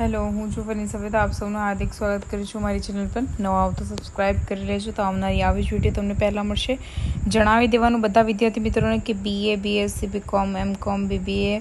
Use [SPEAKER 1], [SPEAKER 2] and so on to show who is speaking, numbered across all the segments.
[SPEAKER 1] Hello, હું છું funny સફેદ આપ સૌનું હાર્દિક સ્વાગત કરું છું મારી ચેનલ પર. નવા આવતો સબસ્ક્રાઇબ કરી લેજો. તો આવનારી આવી જ વીડિયો તમને પહેલાં મળશે. જણાવી દેવાનું બધા વિદ્યાર્થી મિત્રોને કે બીએ બીએસસી બીકોમ એમ કોમ બીબીએ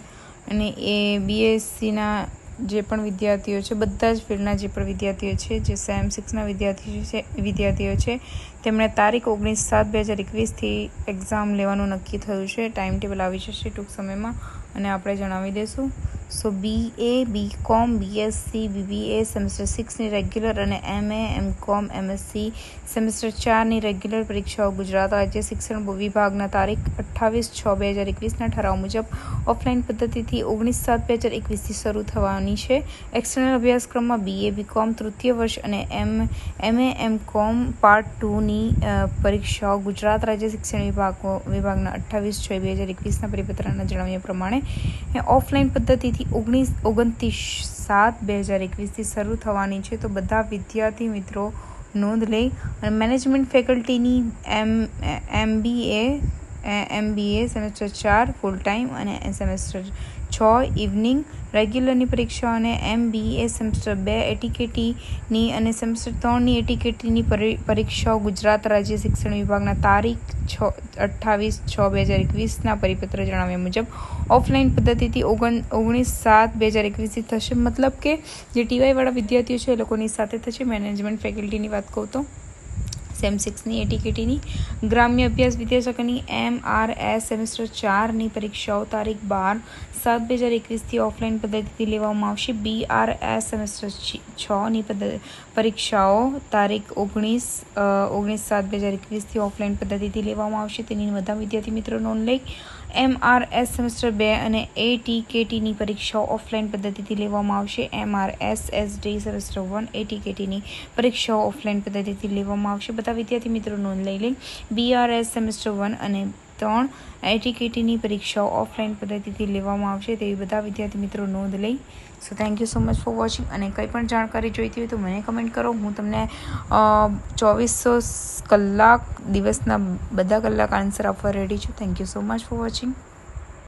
[SPEAKER 1] અને એ બીએસસીના જે પણ વિદ્યાર્થીઓ છે, બધા જ ફિલ્ડના જે પણ વિદ્યાર્થીઓ છે, જે સેમ સિક્સના વિદ્યાર્થીઓ છે વિદ્યાર્થીઓ છે, તેમણે તારીખ ઓગણીસ સાત બે હજાર એકવીસથી એક્ઝામ લેવાનું નક્કી થયું છે. ટાઈમ ટેબલ આવી જશે ટૂંક સમયમાં. અને આપણે જણાવી દઈશું. સો B A B com BSc BBA semester સિક્સની regular અને એમ એ એમ કોમ એમએસસી સેમેસ્ટર ચારની રેગ્યુલર પરીક્ષાઓ ગુજરાત રાજ્ય શિક્ષણ વિભાગના તારીખ અઠ્ઠાવીસ છ બે હજાર એકવીસના ઠરાવ મુજબ ઓફલાઈન પદ્ધતિથી ઓગણીસ સાત બે હજાર એકવીસથી શરૂ થવાની છે. એક્સટર્નલ અભ્યાસક્રમમાં બીએ બીકોમ તૃતીય વર્ષ અને એમ એમ એ એમ કોમ પાર્ટ ટુની પરીક્ષાઓ ગુજરાત રાજ્ય શિક્ષણ વિભાગ વિભાગના અઠ્ઠાવીસ છ બે હજાર એકવીસના પરિપત્રના જણાવ્યા પ્રમાણે ઓફલાઈન પદ્ધતિથી ઓગણીસ, ઓગણત્રીસ સાત બે હજાર એકવીસથી શરૂ થવાની છે. તો બધા વિદ્યાર્થી મિત્રો નોંધ લઈ અને મેનેજમેન્ટ ફેકલ્ટીની એમ એ એમબીએ સેમેસ્ટર ચાર ફૂલ ટાઈમ અને સેમેસ્ટર છ ઇવનિંગ રેગ્યુલરની પરીક્ષાઓને એમ બી એ સેમેસ્ટર બે એટીકેટીની અને સેમેસ્ટર ત્રણની એટીકેટીની પરીક્ષાઓ ગુજરાત રાજ્ય શિક્ષણ વિભાગના તારીખ છ, અઠ્ઠાવીસ છ બે હજાર એકવીસના પરિપત્ર જણાવ્યા મુજબ, ઓફલાઈન પદ્ધતિથી ઓગણ, ઓગણીસ સાત બે હજાર એકવીસથી થશે. મતલબ કે જે ટીવાયવાળા વિદ્યાર્થીઓ છે એ લોકોની સાથે થશે. મેનેજમેન્ટ ફેકલ્ટીની વાત કહું તો. સેમ સિક્સની એટીકેટીની ગ્રામ્ય અભ્યાસ વિદ્યાશાખાની એમ આર એસ સેમેસ્ટર ચારની પરીક્ષાઓ તારીખ બાર સાત બે હજાર એકવીસથી ઓફલાઈન પદ્ધતિથી લેવામાં આવશે. બી આર એસ સેમેસ્ટર છની પરીક્ષાઓ તારીખ ઓગણીસ ઓગણીસ સાત બે હજાર એકવીસથી ઓફલાઈન પદ્ધતિથી લેવામાં આવશે. તેની બધા વિદ્યાર્થી મિત્રો નોંધ લઈ એમ આર એસ સેમેસ્ટર બે અને એ ટી કેટીની પરીક્ષાઓ ઓફલાઈન પદ્ધતિથી લેવામાં આવશે. M R S S D semester one A T કેટીની પરીક્ષાઓ ઓફલાઈન પદ્ધતિથી લેવામાં આવશે. બધા વિદ્યાર્થી મિત્રો નોંધ લઈ આર એસ સેમેસ્ટર વન અને ત્રણ એટીકેટીની પરીક્ષાઓ ઓફલાઈન પદ્ધતિથી લેવામાં આવશે તેવી બધા વિદ્યાર્થી મિત્રો નોંધ લઈ. So thank you so much for watching અને કંઈ પણ જાણકારી જોઈતી હોય તો મને કમેન્ટ કરો. હું તમને ચોવીસો કલાક દિવસના બધા કલાક આન્સર આપવા રેડી છું. Thank you so much for watching